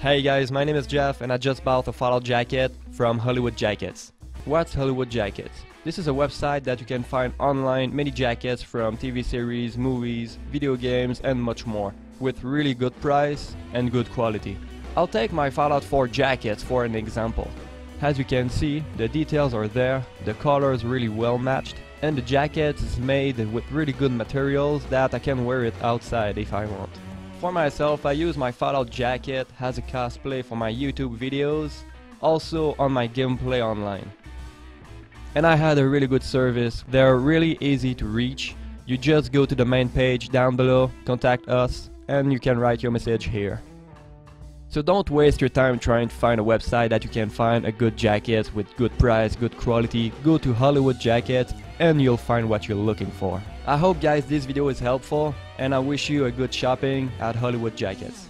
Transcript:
Hey guys, my name is Jeff and I just bought a Fallout jacket from Hollywood Jackets. What's Hollywood Jackets? This is a website that you can find online many jackets from TV series, movies, video games and much more with really good price and good quality. I'll take my Fallout 4 jackets for an example. As you can see, the details are there, the colors really well matched and the jacket is made with really good materials that I can wear it outside if I want. For myself, I use my Fallout jacket as a cosplay for my YouTube videos, also on my gameplay online. And I had a really good service, they're really easy to reach. You just go to the main page down below, contact us, and you can write your message here. So don't waste your time trying to find a website that you can find a good jacket with good price, good quality. Go to Hollywood Jackets and you'll find what you're looking for. I hope guys this video is helpful and I wish you a good shopping at Hollywood Jackets.